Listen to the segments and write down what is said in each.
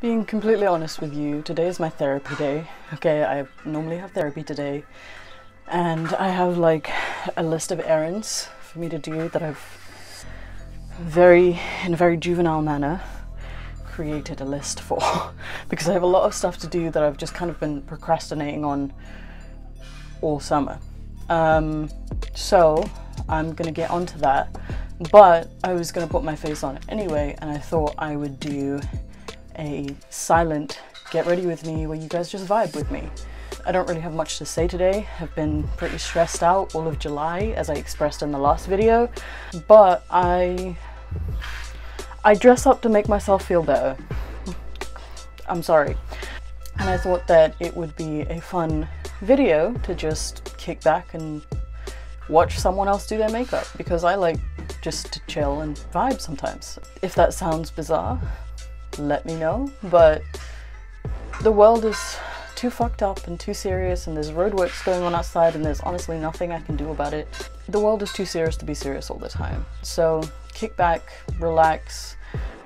Being completely honest with you, today is my therapy day. Okay, I normally have therapy today, and I have like a list of errands for me to do that I've very, in a very juvenile manner, created a list for because I have a lot of stuff to do that I've just kind of been procrastinating on all summer. Um, so I'm gonna get onto that, but I was gonna put my face on it anyway, and I thought I would do a silent get ready with me where you guys just vibe with me. I don't really have much to say today. I've been pretty stressed out all of July as I expressed in the last video, but I I dress up to make myself feel better. I'm sorry. And I thought that it would be a fun video to just kick back and watch someone else do their makeup because I like just to chill and vibe sometimes. If that sounds bizarre, let me know. But the world is too fucked up and too serious, and there's roadworks going on outside, and there's honestly nothing I can do about it. The world is too serious to be serious all the time. So kick back, relax,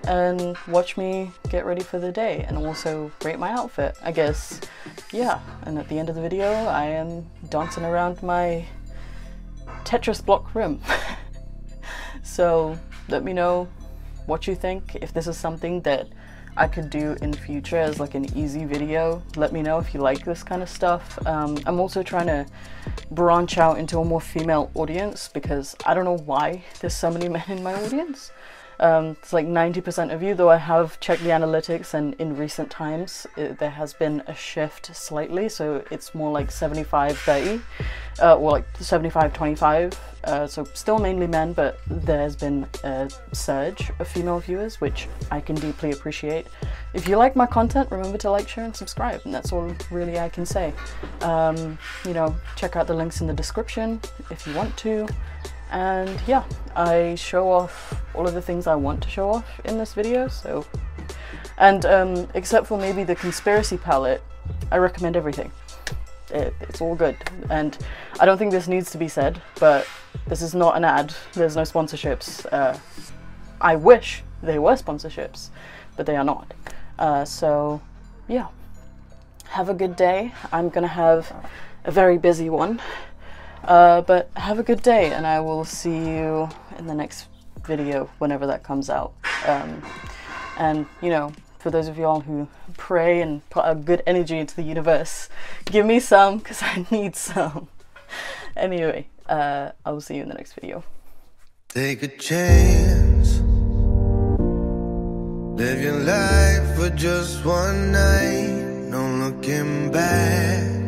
and watch me get ready for the day and also rate my outfit. I guess, yeah. And at the end of the video, I am dancing around my Tetris block room. so let me know what you think. If this is something that I could do in future as like an easy video, let me know if you like this kind of stuff. Um, I'm also trying to branch out into a more female audience because I don't know why there's so many men in my audience. Um, it's like 90% of you, though I have checked the analytics, and in recent times it, there has been a shift slightly, so it's more like 75 30, uh, or like 75 25. Uh, so still mainly men, but there's been a surge of female viewers, which I can deeply appreciate. If you like my content, remember to like, share, and subscribe, and that's all really I can say. Um, you know, check out the links in the description if you want to and yeah I show off all of the things I want to show off in this video so. And um, except for maybe the conspiracy palette I recommend everything. It, it's all good. And I don't think this needs to be said but this is not an ad. There's no sponsorships. Uh, I wish they were sponsorships but they are not. Uh, so yeah. Have a good day. I'm gonna have a very busy one uh, but have a good day, and I will see you in the next video whenever that comes out. Um, and, you know, for those of y'all who pray and put a good energy into the universe, give me some because I need some. anyway, uh, I will see you in the next video. Take a chance. Live your life for just one night. No looking back.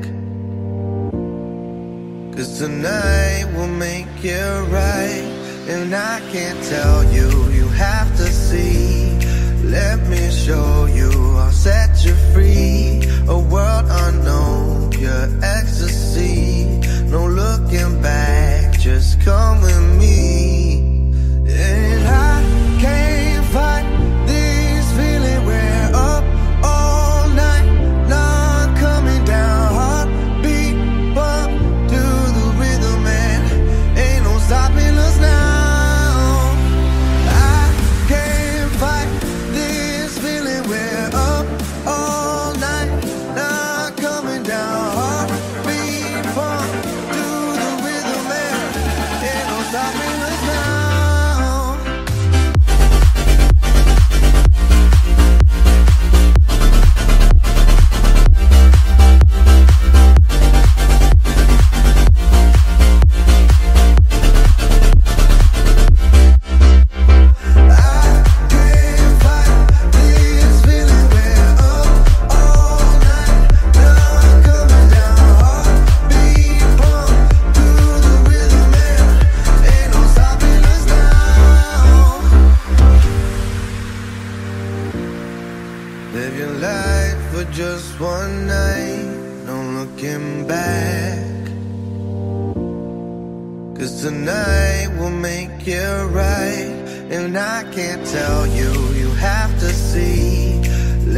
Cause tonight will make it right. And I can't tell you, you have to see. Let me show you, I'll set you free. A world unknown, pure ecstasy. No looking back, just come with me tonight will make it right. And I can't tell you, you have to see.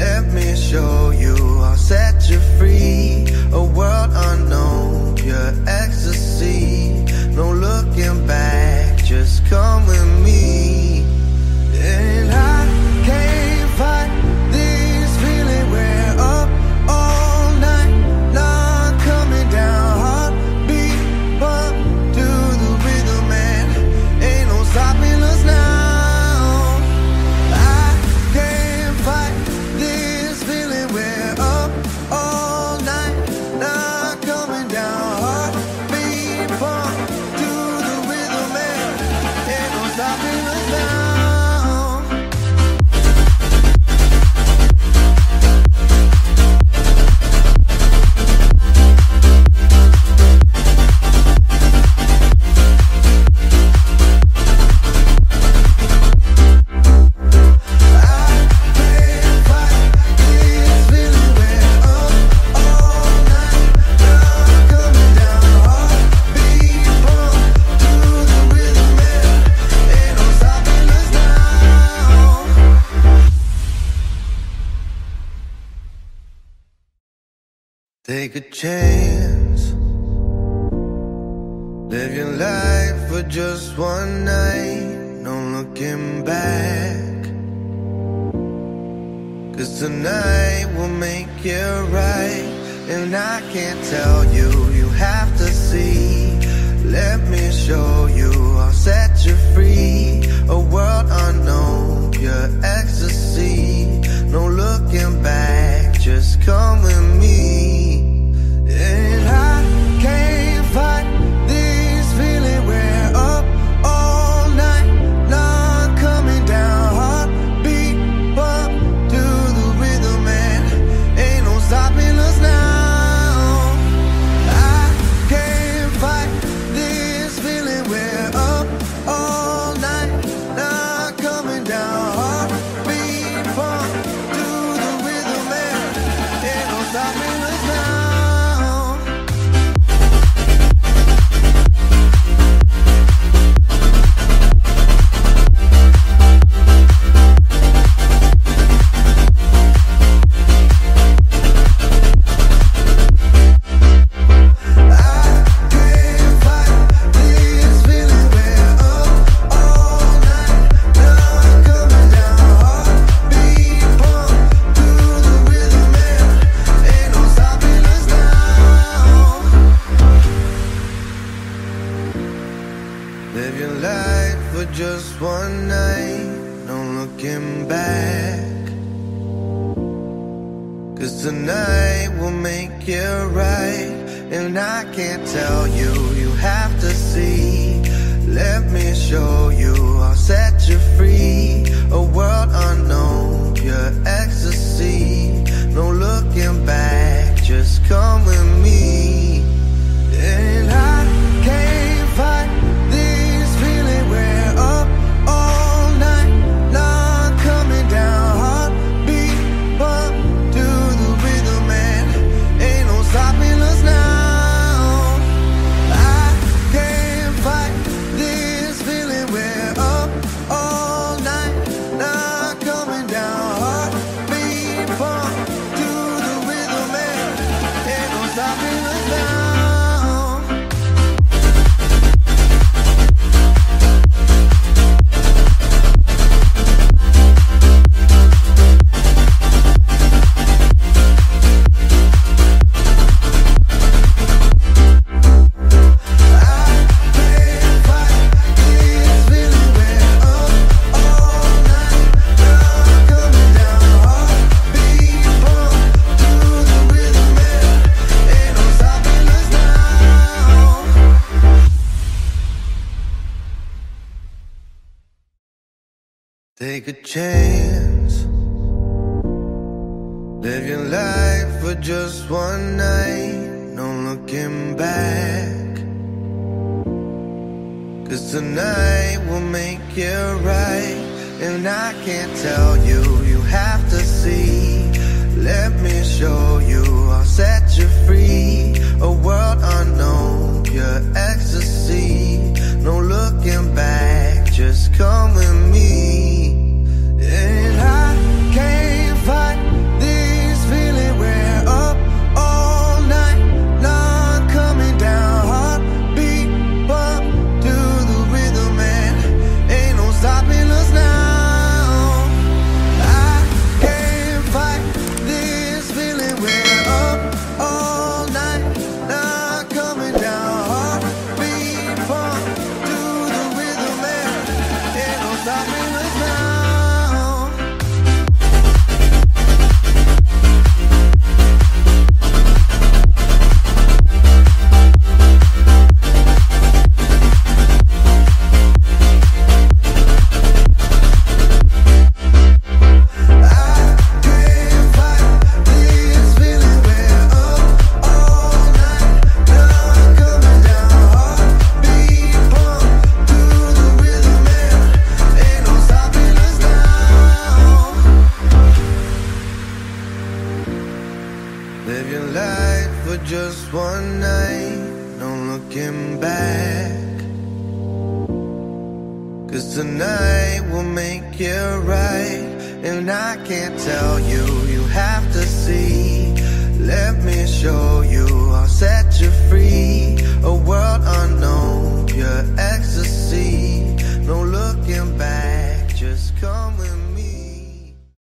Let me show you, I'll set you free. A world unknown, pure Take a chance. Live your life for just one night. No looking back. Cause tonight will make it right. And I can't tell you, you have to see. Let me show you, I'll set you free. A world unknown, your ecstasy. No looking back, just come with me. Cause tonight will make it right And I can't tell you, you have to see. Let me show you, I'll set you free. A world unknown, your ecstasy. No looking back, just come with me. Take a chance. Live your life for just one night. No looking back. Cause tonight will make it right. And I can't tell you. Cause tonight will make it right. And I can't tell you, you have to see. Let me show you, I'll set you free. A world unknown, pure ecstasy. No looking back, just come with me